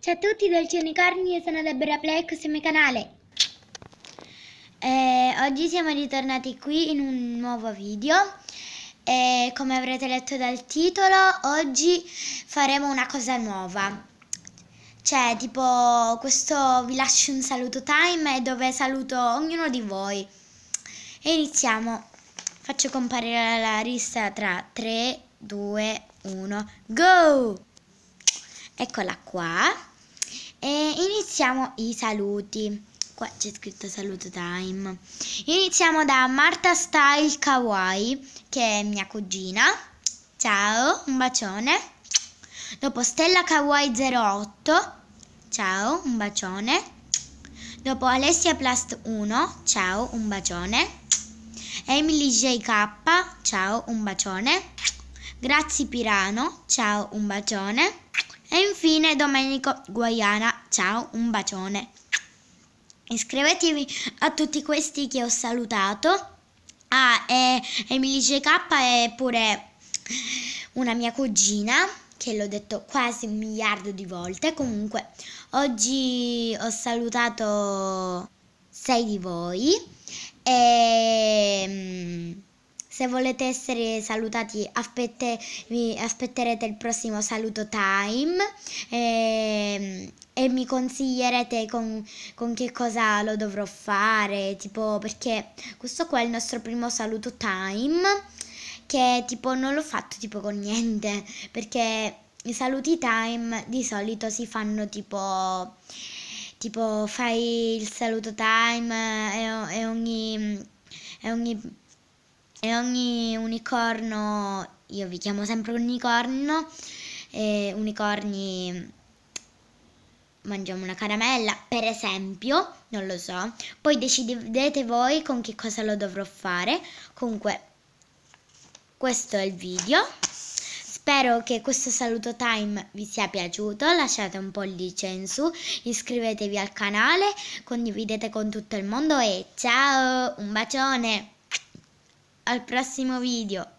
Ciao a tutti, dolci unicorni, io sono Deborah Play, questo è il mio canale. Eh, oggi siamo ritornati qui in un nuovo video e come avrete letto dal titolo, oggi faremo una cosa nuova. Cioè, tipo, questo vi lascio un saluto time dove saluto ognuno di voi. E iniziamo. Faccio comparire la lista tra 3, 2, 1, go! Eccola qua. E iniziamo i saluti. Qua c'è scritto saluto time. Iniziamo da Marta Style Kawaii, che è mia cugina. Ciao, un bacione. Dopo Stella Kawaii 08. Ciao, un bacione. Dopo Alessia Plast 1. Ciao, un bacione. Emily JK. Ciao, un bacione. Grazie Pirano. Ciao, un bacione. E infine Domenico Guaiana, ciao, un bacione. Iscrivetevi a tutti questi che ho salutato. Ah, e Emily JK è pure una mia cugina, che l'ho detto quasi un miliardo di volte. Comunque, oggi ho salutato sei di voi. E se volete essere salutati aspette, aspetterete il prossimo saluto time. E, e mi consiglierete con, con, che cosa lo dovrò fare, tipo perché questo qua è il nostro primo saluto time che tipo non l'ho fatto tipo con niente perché i saluti time di solito si fanno tipo tipo fai il saluto time e, e ogni e ogni e ogni unicorno, io vi chiamo sempre unicorno, e unicorni mangiamo una caramella, per esempio, non lo so. Poi decidete voi con che cosa lo dovrò fare. Comunque, questo è il video. Spero che questo saluto time vi sia piaciuto, lasciate un pollice in su, iscrivetevi al canale, condividete con tutto il mondo e ciao, un bacione! Al prossimo video.